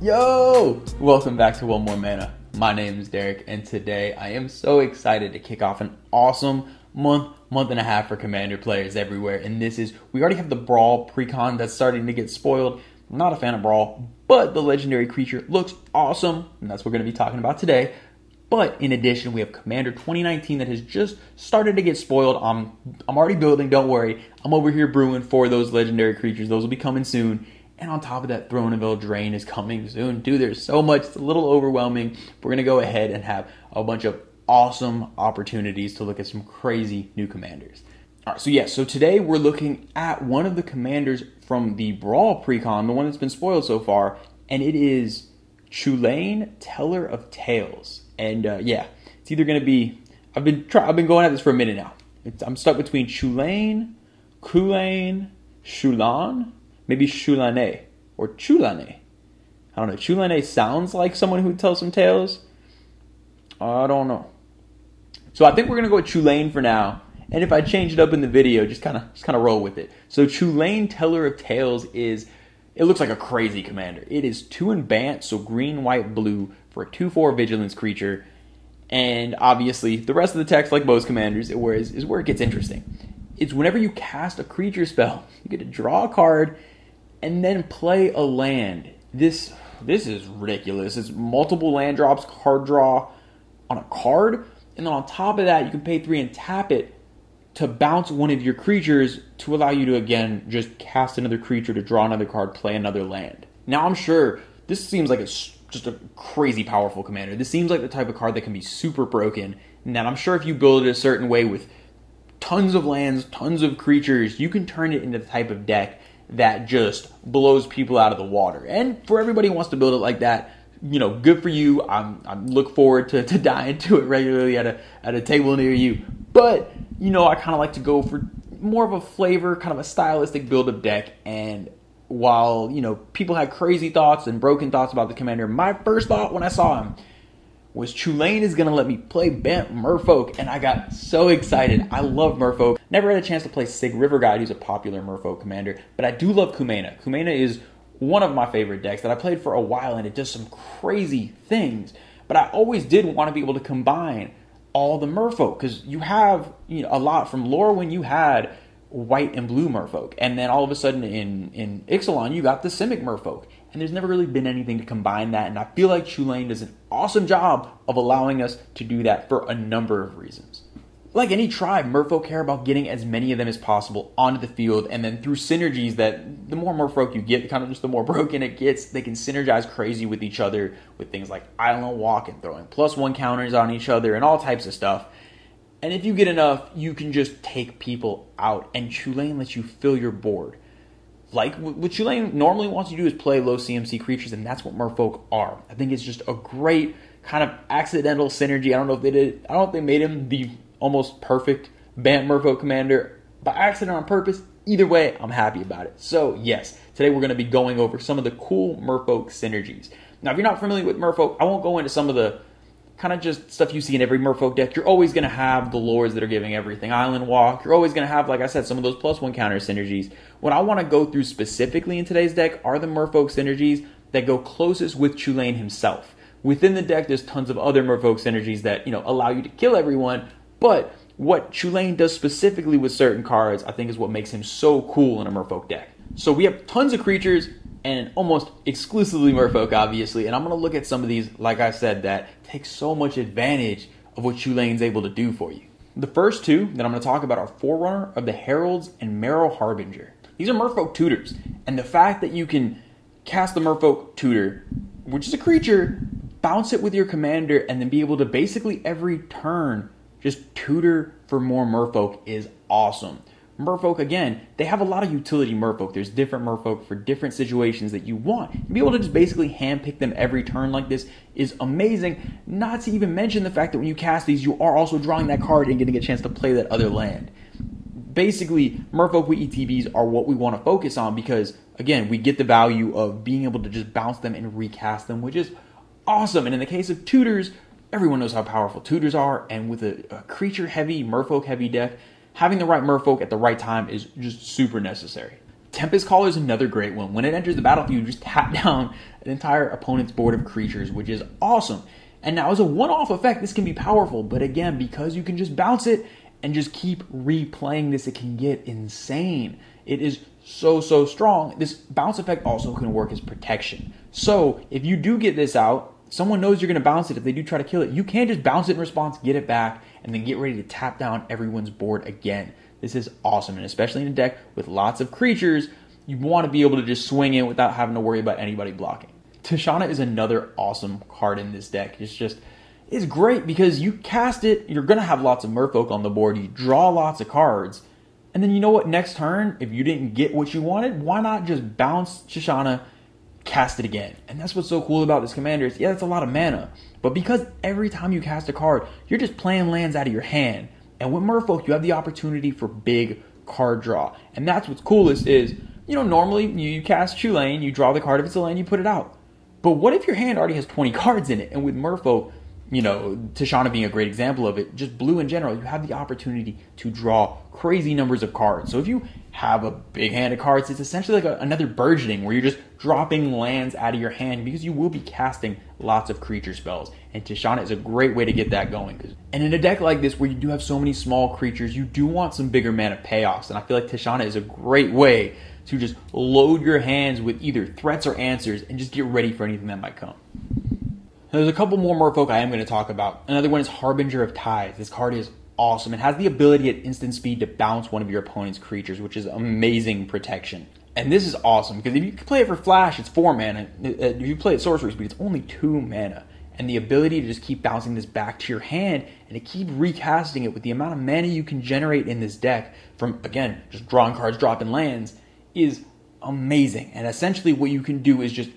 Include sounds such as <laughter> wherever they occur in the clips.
Yo! Welcome back to One More Mana. My name is Derek, and today I am so excited to kick off an awesome month, month and a half for Commander players everywhere. And this is, we already have the Brawl precon that's starting to get spoiled. I'm not a fan of Brawl, but the legendary creature looks awesome, and that's what we're going to be talking about today. But in addition, we have Commander 2019 that has just started to get spoiled. I'm I'm already building, don't worry. I'm over here brewing for those legendary creatures. Those will be coming soon. And on top of that, Throne of Eldraine is coming soon. Dude, there's so much. It's a little overwhelming. We're going to go ahead and have a bunch of awesome opportunities to look at some crazy new commanders. All right, so yeah, so today we're looking at one of the commanders from the Brawl precon, the one that's been spoiled so far, and it is Chulane, Teller of Tales. And uh, yeah, it's either going to be. I've been try, I've been going at this for a minute now. It's, I'm stuck between Chulane, Kulane, Shulan, maybe Shulane or Chulane. I don't know. Chulane sounds like someone who tells some tales. I don't know. So I think we're gonna go with Chulane for now. And if I change it up in the video, just kind of just kind of roll with it. So Chulane Teller of Tales is it looks like a crazy commander. It is two in Bant, so green, white, blue for a 2-4 vigilance creature. And obviously, the rest of the text, like most commanders, it is, is where it gets interesting. It's whenever you cast a creature spell, you get to draw a card and then play a land. This this is ridiculous. It's multiple land drops, card draw on a card, and then on top of that, you can pay three and tap it to bounce one of your creatures to allow you to again just cast another creature to draw another card, play another land. Now I'm sure this seems like it's just a crazy powerful commander. This seems like the type of card that can be super broken. And I'm sure if you build it a certain way with tons of lands, tons of creatures, you can turn it into the type of deck that just blows people out of the water. And for everybody who wants to build it like that, you know, good for you. I'm I look forward to, to <laughs> dying to it regularly at a at a table near you. But you know, I kind of like to go for more of a flavor, kind of a stylistic build of deck. And while you know people had crazy thoughts and broken thoughts about the commander, my first thought when I saw him was Chulane is gonna let me play Bant Merfolk, and I got so excited. I love Merfolk. Never had a chance to play Sygg River Guide, who's a popular Merfolk commander, but I do love Kumena. Kumena is one of my favorite decks that I played for a while, and it does some crazy things. But I always did want to be able to combine all the Merfolk because you have you know a lot from Lorwyn. You had white and blue Merfolk, and then all of a sudden in in Ixalan you got the Simic Merfolk, and there's never really been anything to combine that. And I feel like Chulane does an awesome job of allowing us to do that for a number of reasons. Like any tribe, Merfolk care about getting as many of them as possible onto the field, and then through synergies that the more Merfolk you get, kind of just the more <laughs> broken it gets, they can synergize crazy with each other with things like Island Walk and throwing plus one counters on each other and all types of stuff. And if you get enough, you can just take people out, and Chulane lets you fill your board like what Chulane normally wants to do is play low CMC creatures, and that's what Merfolk are. I think it's just a great kind of accidental synergy. I don't know if they did. I don't know if they made him the almost perfect Bant Merfolk commander by accident or on purpose. Either way, I'm happy about it. So yes, today we're going to be going over some of the cool Merfolk synergies. Now, if you're not familiar with Merfolk, I won't go into some of the kind of just stuff you see in every Merfolk deck. You're always going to have the lords that are giving everything Island Walk. You're always going to have, like I said, some of those plus one counter synergies. What I want to go through specifically in today's deck are the Merfolk synergies that go closest with Chulane himself. Within the deck, there's tons of other Merfolk synergies that you know allow you to kill everyone, but what Chulane does specifically with certain cards, I think, is what makes him so cool in a Merfolk deck. So we have tons of creatures and almost exclusively Merfolk, obviously. And I'm going to look at some of these, like I said, that take so much advantage of what Chulane's able to do for you. The first two that I'm going to talk about are Forerunner of the Heralds and Merrow Harbinger. These are Merfolk tutors, and the fact that you can cast the Merfolk tutor, which is a creature, bounce it with your commander, and then be able to basically every turn just tutor for more Merfolk is awesome. Merfolk, again, they have a lot of utility Merfolk. There's different Merfolk for different situations that you want. To be able to just basically handpick them every turn like this is amazing. Not to even mention the fact that when you cast these, you are also drawing that card and getting a chance to play that other land. Basically, Merfolk with ETBs are what we want to focus on because, again, we get the value of being able to just bounce them and recast them, which is awesome. And in the case of tutors, everyone knows how powerful tutors are, and with a, a creature heavy, Merfolk heavy deck, having the right merfolk at the right time is just super necessary. Tempest Caller is another great one. When it enters the battlefield, you just <laughs> tap down an entire opponent's board of creatures, which is awesome. And now, as a one off effect, this can be powerful, but again, because you can just bounce it and just keep replaying this, it can get insane. It is so, so strong. This bounce effect also can work as protection. So, if you do get this out, someone knows you're going to bounce it. If they do try to kill it, you can just bounce it in response, get it back, and then get ready to tap down everyone's board again. This is awesome, and especially in a deck with lots of creatures, you want to be able to just swing in without having to worry about anybody blocking. Tishana is another awesome card in this deck. It's just it's great because you cast it, you're gonna have lots of merfolk on the board, you draw lots of cards, and then you know what, next turn, if you didn't get what you wanted, why not just bounce Tishana, cast it again? And that's what's so cool about this commander is yeah, it's a lot of mana. But because every time you cast a card, you're just playing lands out of your hand. And with Merfolk, you have the opportunity for big card draw. And that's what's coolest is, you know, normally you cast Chulane, you draw the card. If it's a land, you put it out. But what if your hand already has 20 <laughs> cards in it? And with Merfolk, you know, Tishana being a great example of it, just blue in general, you have the opportunity to draw crazy numbers of cards. So if you have a big hand of cards, it's essentially like a, another burgeoning where you're just dropping lands out of your hand because you will be casting lots of creature spells. And Tishana is a great way to get that going. And in a deck like this where you do have so many small creatures, you do want some bigger mana payoffs. And I feel like Tishana is a great way to just load your hands with either threats or answers and just get ready for anything that might come. There's a couple more merfolk I am going to talk about. Another one is Harbinger of Tides. This card is awesome. It has the ability at instant speed to bounce one of your opponent's creatures, which is amazing protection. And this is awesome because if you play it for flash, it's four mana. Uh, if you play it sorcery speed, it's only two mana. And the ability to just keep bouncing this back to your hand and to keep recasting it with the amount of mana you can generate in this deck from, again, just drawing cards, dropping lands, is amazing. And essentially, what you can do is just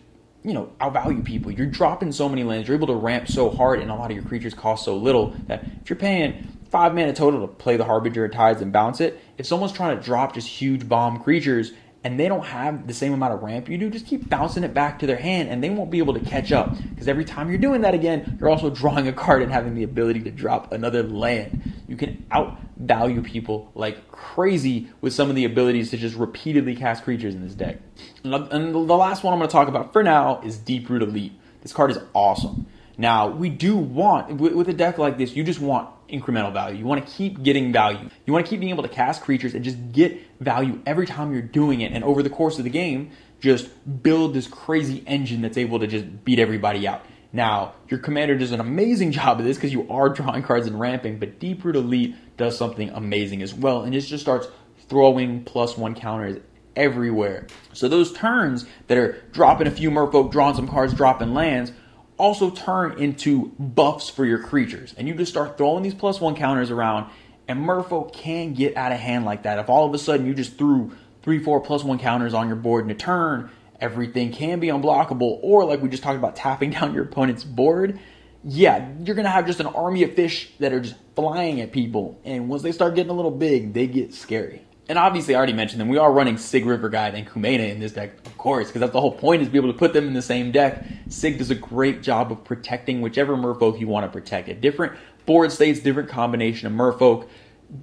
you know, outvalue people. You're dropping so many lands. You're able to ramp so hard, and a lot of your creatures cost so little that if you're paying five mana total to play the Harbinger of Tides and bounce it, if someone's trying to drop just huge bomb creatures and they don't have the same amount of ramp you do, just keep bouncing it back to their hand and they won't be able to catch up. Because every time you're doing that again, you're also drawing a card and having the ability to drop another land. You can outvalue people like crazy with some of the abilities to just repeatedly cast creatures in this deck. And the last one I'm going to talk about for now is Deeproot Elite. This card is awesome. Now, we do want, with a deck like this, you just want incremental value. You want to keep getting value. You want to keep being able to cast creatures and just get value every time you're doing it. And over the course of the game, just build this crazy engine that's able to just beat everybody out. Now, your commander does an amazing <laughs> job of this because you are drawing cards and ramping, but Deeproot Elite does something amazing as well. And it just starts throwing plus one counters everywhere. So those turns that are dropping a few merfolk, drawing some cards, dropping lands, also turn into buffs for your creatures. And you just start throwing these plus one counters around, and Merfolk can get out of hand like that. If all of a sudden you just threw three, four plus one counters on your board in a turn, everything can be unblockable. Or like we just talked about tapping <laughs> down your opponent's board. Yeah, you're gonna have just an army of fish that are just flying at people, and once they start getting a little big, they get scary. And obviously, I already mentioned them. We are running Sygg River Guide and Kumena in this deck, of course, because that's the whole point is to be able to put them in the same deck. Sygg does a great job of protecting whichever merfolk you want to protect. A different board states, different combination of merfolk.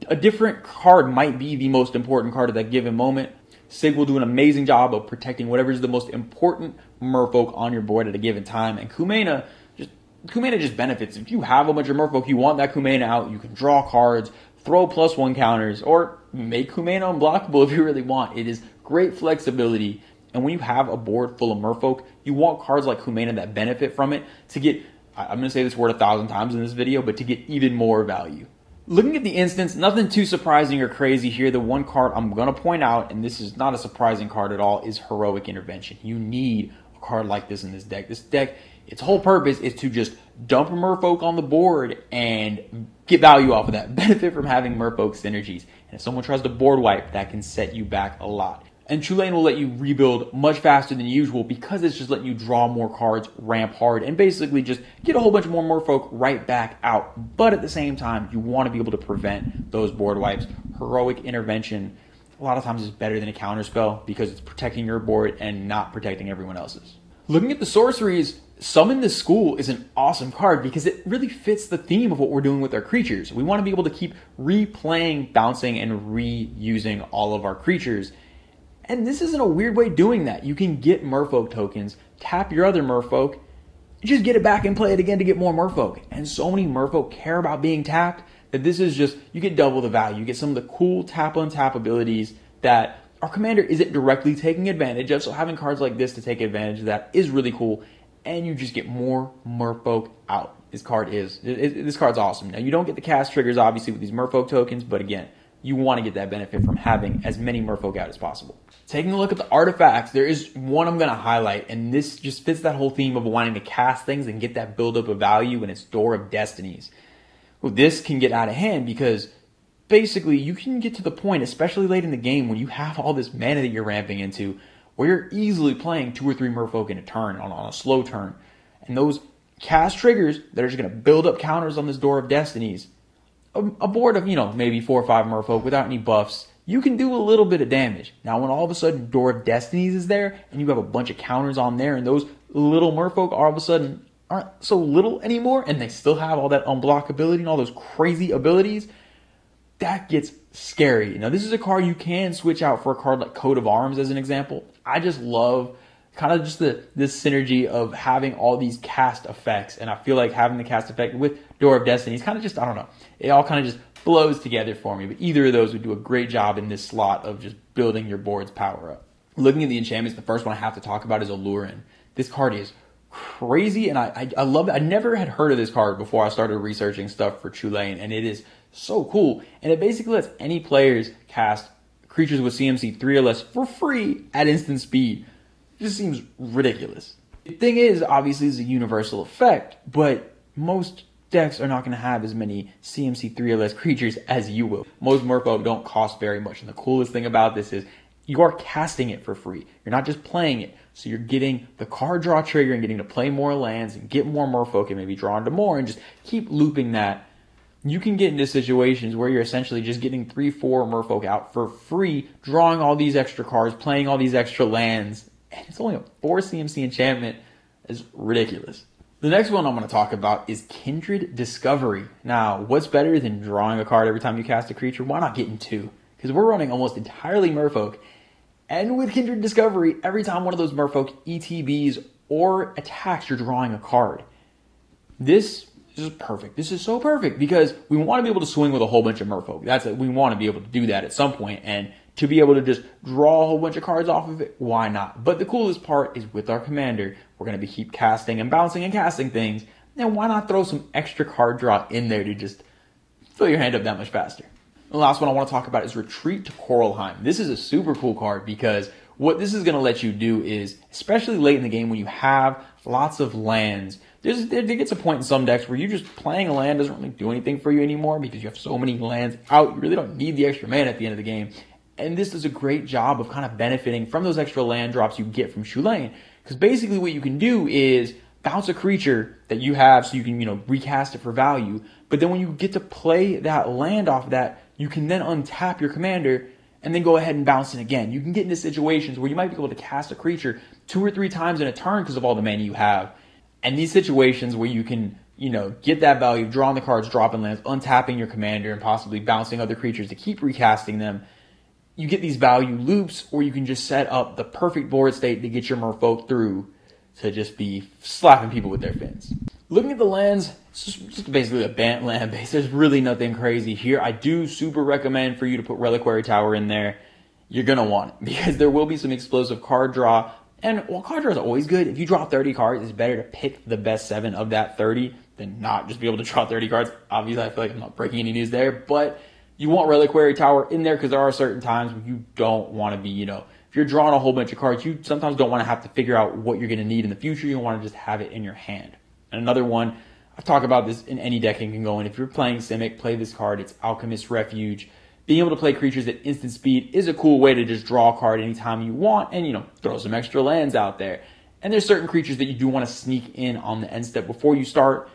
A different card might be the most important card at that given moment. Sygg will do an amazing job of protecting whatever is the most important merfolk on your board at a given time. And Kumena just Kumena just benefits. If you have a bunch of merfolk, you want that Kumena out, you can draw cards, throw plus one counters, or make Kumena unblockable if you really want. It is great flexibility. And when you have a board full of merfolk, you want cards like Kumena that benefit from it to get, I'm going to say this word a thousand times in this video, but to get even more value. Looking at the instants, nothing too surprising or crazy here. The one card I'm going to point out, and this is not a surprising card at all, is Heroic Intervention. You need a card like this in this deck. This deck, its whole purpose is to just dump merfolk on the board and get value off of that. <laughs> Benefit from having merfolk synergies. And if someone tries to board wipe, that can set you back a lot. And Chulane will let you rebuild much faster than usual because it's just letting you draw more cards, ramp hard, and basically just get a whole bunch more merfolk right back out. But at the same time, you want to be able to prevent those board wipes. Heroic intervention a lot of times is better than a counterspell because it's protecting your board and not protecting everyone else's. Looking at the sorceries, Summon the School is an awesome card because it really fits the theme of what we're doing with our creatures. We want to be able to keep replaying, bouncing, and reusing all of our creatures. And this isn't a weird way doing that. You can get merfolk tokens, tap your other merfolk, just get it back and play it again to get more merfolk. And so many merfolk care about being tapped that this is just, you get double the value. You get some of the cool tap on tap abilities that our commander isn't directly taking advantage of. So having cards like this to take advantage of that is really cool. And you just get more merfolk out. This card is, it, it, this card's awesome. Now you don't get the cast triggers obviously with these merfolk tokens, but again, you want to get that benefit from having as many merfolk out as possible. Taking a look at the artifacts, there is one I'm going to highlight, and this just fits that whole theme of wanting to cast things and get that buildup of value, in it's Door of Destinies. Well, this can get out of hand because basically you can get to the point, especially late in the game, when you have all this mana that you're ramping into, where you're easily playing two or three merfolk in a turn on, on a slow turn. And those cast triggers that are just going to build up counters on this Door of Destinies, a, a board of, you know, maybe four or five merfolk without any buffs, you can do a little bit of damage. Now, when all of a sudden Door of Destinies is there and you have a bunch of counters on there and those little merfolk all of a sudden aren't so little anymore and they still have all that unblockability and all those crazy abilities, that gets scary. Now, this is a card you can switch out for a card like Coat of Arms as an example. I just love kind of just the this synergy of having all these cast effects, and I feel like having the cast effect with Door of Destiny is kind of just I don't know. It all kind of just flows together for me. But either of those would do a great job in this slot of just building your board's power up. Looking at the enchantments, the first one I have to talk about is Aluren. This card is crazy, and I, I, I love it. I never had heard of this card before I started researching stuff for Chulane, and it is so cool. And it basically lets any players cast creatures with CMC 3 or less for free at instant speed. It just seems ridiculous. The thing is, obviously, it's a universal effect, but most decks are not going to have as many CMC 3 or less creatures as you will. Most Merfolk don't cost very much, and the coolest thing about this is you are casting it for free. You're not just playing it. So you're getting the card draw trigger and getting to play more lands and get more Merfolk and maybe draw into more and just keep looping that you can get into situations where you're essentially just getting three, four merfolk out for free, drawing all these extra cards, playing all these extra lands, and it's only a four CMC enchantment. Is ridiculous. The next one I'm going to talk about is Kindred Discovery. Now, what's better than drawing a card every time you cast a creature? Why not getting two? Because we're running almost entirely merfolk, and with Kindred Discovery, every time one of those merfolk ETBs or attacks, you're drawing a card. This this is perfect. This is so perfect because we want to be able to swing with a whole bunch of merfolk. That's it. We want to be able to do that at some point and to be able to just draw a whole bunch of cards off of it. Why not? But the coolest part is with our commander, we're going to be keep casting and bouncing and casting things. Then why not throw some extra card draw in there to just fill your hand up that much faster? The last one I want to talk about is Retreat to Coralhelm. This is a super cool card because what this is going to let you do is, especially late in the game when you have lots of lands, there's, there, gets a point in some decks where you just playing a land doesn't really do anything for you anymore because you have so many lands out. You really don't need the extra mana at the end of the game. And this does a great job of kind of benefiting from those extra land drops you get from Chulane. Because basically what you can do is bounce a creature that you have so you can, you know, recast it for value. But then when you get to play that land off of that, you can then untap your commander and then go ahead and bounce it again. You can get into situations where you might be able to cast a creature two or three times in a turn because of all the mana you have. And these situations where you can, you know, get that value, drawing the cards, dropping lands, untapping your commander, and possibly bouncing other creatures to keep recasting them, you get these value loops, or you can just set up the perfect board state to get your merfolk through to just be slapping people with their fins. Looking at the lands, it's just, just basically a Bant land base. There's really nothing crazy here. I do super recommend for you to put Reliquary Tower in there. You're gonna want it <laughs> because there will be some explosive card draw, and while card draw is always good, if you draw 30 cards, it's better to pick the best seven of that 30 than not just be able to draw 30 cards. Obviously, I feel like I'm not breaking any news there, but you want Reliquary Tower in there because there are certain times when you don't want to be, you know, if you're drawing a whole bunch of cards, you sometimes don't want to have to figure out what you're going to need in the future. You want to just have it in your hand. And another one, I've talked about this in any deck you can go in. If you're playing Simic, play this card. It's Alchemist Refuge being able to play creatures at instant speed is a cool way to just draw a card anytime you want and, you know, throw some extra lands out there. And there's certain creatures that you do want to sneak in on the end step before you start.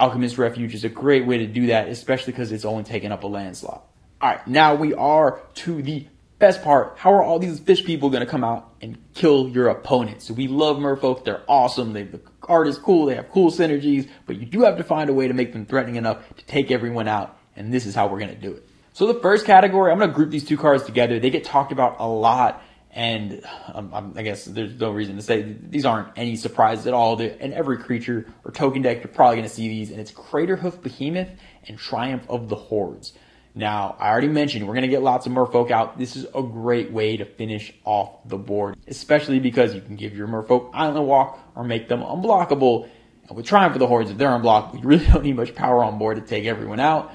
Alchemist Refuge is a great way to do that, especially because it's only taking up a land slot. All right, now we are to the best part. How are all these fish people going to come out and kill your opponents? So we love merfolk. They're awesome. They, the art is cool. They have cool synergies, but you do have to find a way to make them threatening enough to take everyone out. And this is how we're going to do it. So the first category, I'm going to group these two cards together. They get talked about a lot, And um, I guess there's no reason to say these aren't any surprises at all. In every creature or token deck, you're probably going to see these, and it's Craterhoof Behemoth and Triumph of the Hordes. Now, I already mentioned we're going to get lots of merfolk out. This is a great way to finish off the board, especially because you can give your merfolk island walk or make them unblockable. And with Triumph of the Hordes, if they're unblockable, you really <laughs> don't need much power on board to take everyone out.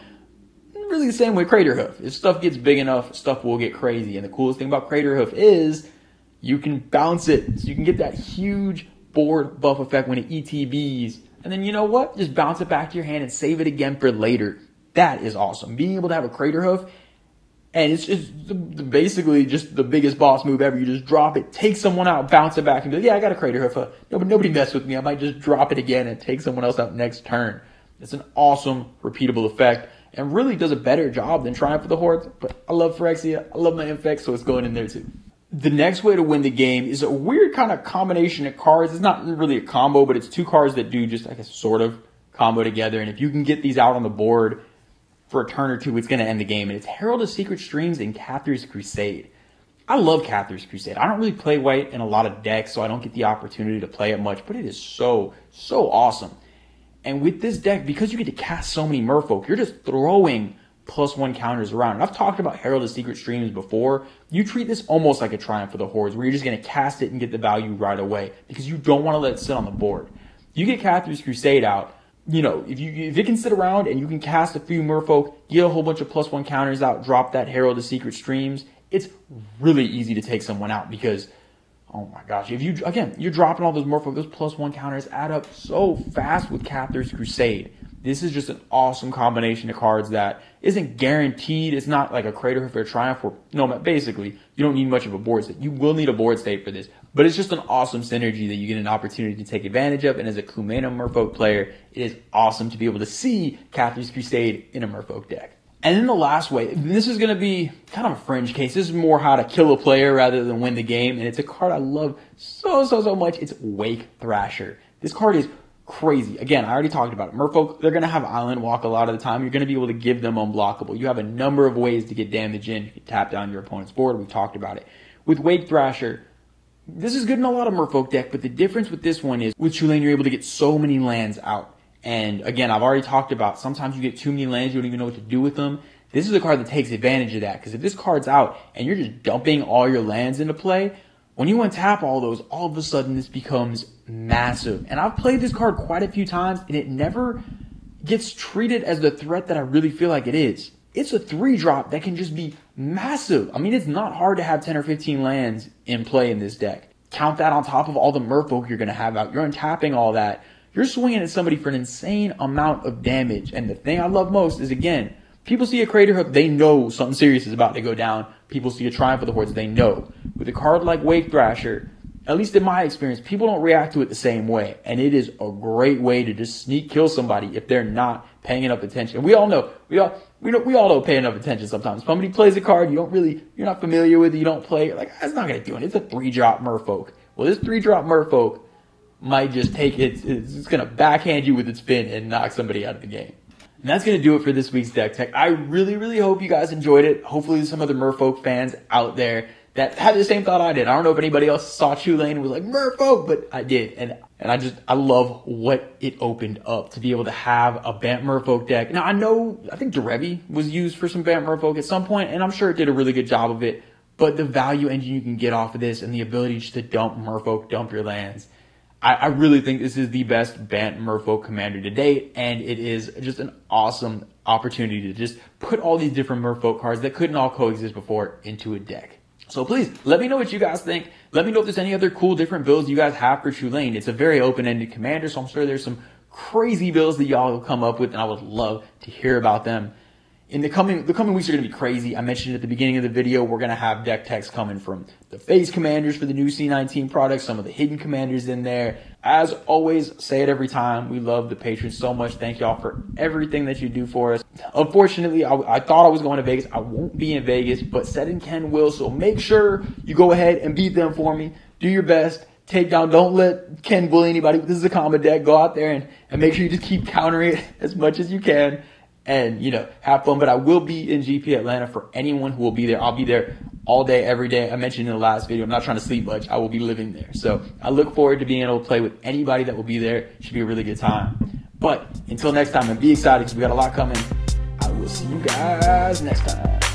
Really the same with Craterhoof. If stuff gets big enough, stuff will get crazy. And the coolest thing about Craterhoof is you can bounce it. So you can get that huge board buff effect when it ETBs. And then you know what? Just bounce it back to your hand and save it again for later. That is awesome. Being able to have a Craterhoof and it's just basically just the biggest boss move ever. You just drop it, take someone out, bounce it back, and be like, yeah, I got a Craterhoof. Uh, nobody, nobody mess with me. I might just drop it again and take someone else out next turn. It's an awesome, repeatable effect and really does a better job than Triumph of the Hordes. But I love Phyrexia. I love my Infect, so it's going in there too. The next way to win the game is a weird kind of combination of cards. It's not really a combo, but it's two cards that do just, I guess, sort of combo together. And if you can get these out on the board for a turn or two, it's going to end the game. And it's Herald of Secret Streams and Cathars Crusade. I love Cathars Crusade. I don't really play white in a lot of decks, so I don't get the opportunity to play it much, but it is so, so awesome. And with this deck, because you get to cast so many merfolk, you're just throwing plus one counters around. And I've talked about Herald of Secret Streams before. You treat this almost like a Triumph for the Hordes, where you're just going to cast it and get the value right away because you don't want to let it sit on the board. You get Cathars Crusade out, you know, if you if it can sit around and you can cast a few merfolk, get a whole bunch of plus one counters out, drop that Herald of Secret Streams, it's really easy to take someone out because Oh my gosh. If you, again, you're dropping all those Morpho, those plus one counters add up so fast with Cathars Crusade. This is just an awesome combination of cards that isn't guaranteed. It's not like a Craterhoof or Triumph or, no, basically, you don't need much of a board state. You will need a board state for this, but it's just an awesome synergy that you get an opportunity to take advantage of. And as a Kumena Merfolk player, it is awesome to be able to see Cathars Crusade in a Merfolk deck. And then the last way, this is going to be kind of a fringe case. This is more how to kill a player rather than win the game. And it's a card I love so, so, so much. It's Wake Thrasher. This card is crazy. Again, I already talked about it. Merfolk, they're going to have Island Walk a lot of the time. You're going to be able to give them unblockable. You have a number of ways to get damage in. You can tap down your opponent's board. We've talked about it. With Wake Thrasher, this is good in a lot of Merfolk deck, but the difference with this one is with Chulane, you're able to get so many lands out. And again, I've already talked about sometimes you get too many lands, you don't even know what to do with them. This is a card that takes advantage of that because if this card's out and you're just dumping all your lands into play, when you untap all those, all of a sudden this becomes massive. And I've played this card quite a few times and it never gets treated as the threat that I really feel like it is. It's a three drop that can just be massive. I mean, it's not hard to have 10 or 15 lands in play in this deck. Count that on top of all the merfolk you're going to have out. You're untapping all that you're swinging at somebody for an insane amount of damage. And the thing I love most is again, people see a Craterhoof, they know something serious is about to go down. People see a triumph of the hordes, they know. With a card like Wake Thrasher, at least in my experience, people don't react to it the same way. And it is a great way to just sneak kill somebody if they're not paying enough attention. We all know, we all, we know, we all don't pay enough attention sometimes. Somebody plays a card you don't really, you're not familiar with, it, you don't play, like, ah, that's not gonna do it. It's a three drop merfolk. Well, this three drop merfolk might just take it, it's going to backhand you with its fin and knock somebody out of the game. And that's going to do it for this week's Deck Tech. I really, really hope you guys enjoyed it. Hopefully, some other Merfolk fans out there that had the same thought I did. I don't know if anybody else saw Chulane and was like, Merfolk, but I did. And, and I just, I love what it opened up to be able to have a Bant Merfolk deck. Now, I know, I think Derevi was used for some Bant Merfolk at some point, and I'm sure it did a really good job of it. But the value engine you can get off of this and the ability just to dump Merfolk, dump your lands I, I really think this is the best Bant Merfolk commander to date, and it is just an awesome opportunity to just put all these different Merfolk cards that couldn't all coexist before into a deck. So please let me know what you guys think. Let me know if there's any other cool different builds you guys have for Chulane. It's a very open-ended commander, so I'm sure there's some crazy builds that y'all will come up with, and I would love to hear about them in the coming the coming weeks are going to be crazy. I mentioned at the beginning of the video we're going to have deck techs coming from the phase commanders for the new C19 products, some of the hidden commanders in there. As always, say it every time. We love the patrons so much. Thank y'all for everything that you do for us. Unfortunately, I, I thought I was going to Vegas. I won't be in Vegas, but Seth and Ken will. So make sure you go ahead and beat them for me. Do your best. Take down. Don't let Ken bully anybody. This is a combat deck. Go out there and, and make sure you just keep countering it <laughs> as much as you can and you know have fun. But I will be in GP Atlanta for anyone who will be there. I'll be there all day, every day. I mentioned in the last video, I'm not trying to sleep much. I will be living there. So I look forward to being able to play with anybody that will be there. It should be a really good time. But until next time, and be excited because we got a lot coming. I will see you guys next time.